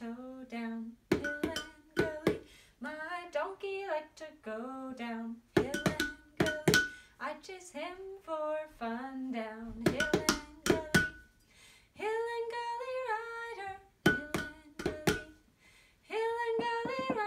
Down hill and gully. My donkey liked to go down hill and gully. I chase him for fun downhill and gully. Hill and gully rider, hill and gully, hill and gully rider.